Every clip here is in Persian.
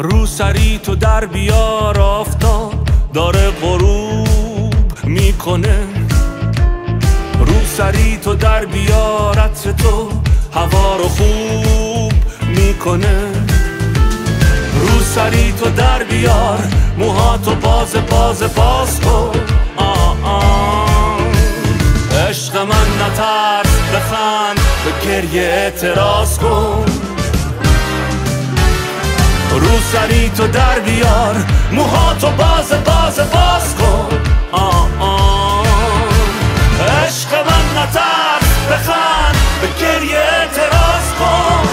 رو سری تو در بیار آفتاب داره غروب می‌کنه. رو سری تو در بیار عطر تو هوا رو خوب می‌کنه. رو سری تو در بیار موهاتو باز باز باز کن. عشق من نترس بخند به گریه اعتراض کن. سری تو در بیار. موهاتو باز باز باز کن. عشق من نترس بخند به گریه اعتراض کن.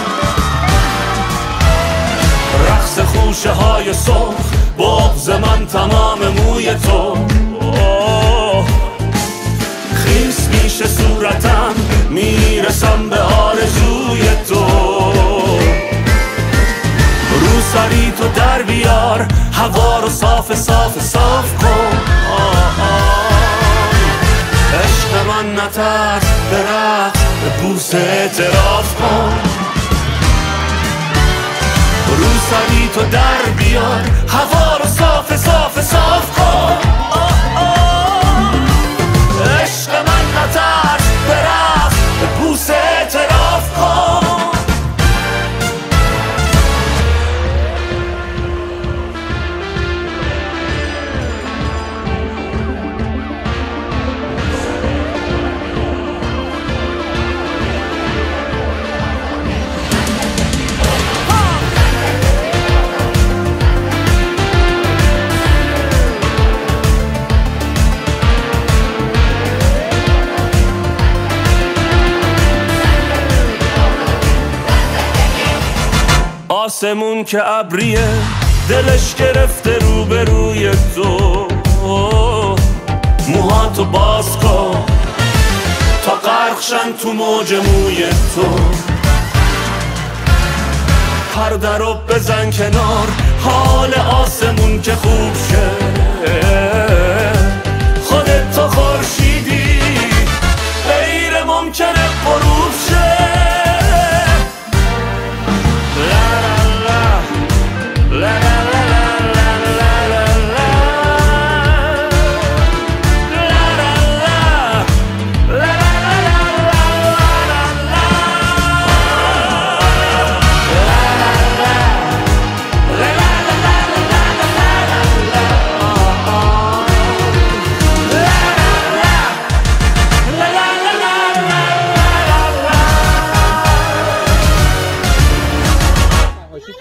رقص خوشه های سرخ بغز من تمام موی تو. خیس میشه صورتم می‌رسم به هوا رو صاف صاف صاف کن. عشق من نترس به رقص به بوس اعتراف کن. رو سری تو در بیار هوا رو صاف صاف صاف کن. آسمون که ابریه دلش گرفته روبروی تو. موهاتو باز کن تا غرقشن تو موج موی تو. پرده رو بزن کنار حال آسمون که خوب شه.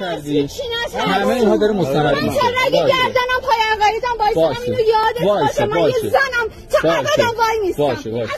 کردی همه اینها داره مستند من میشه چرا اگه گردنم پای عقایدم وایسم باشه. اینو یادت باشه، من یه. زنم چقدر باشه. وای نیستم باشه، باشه.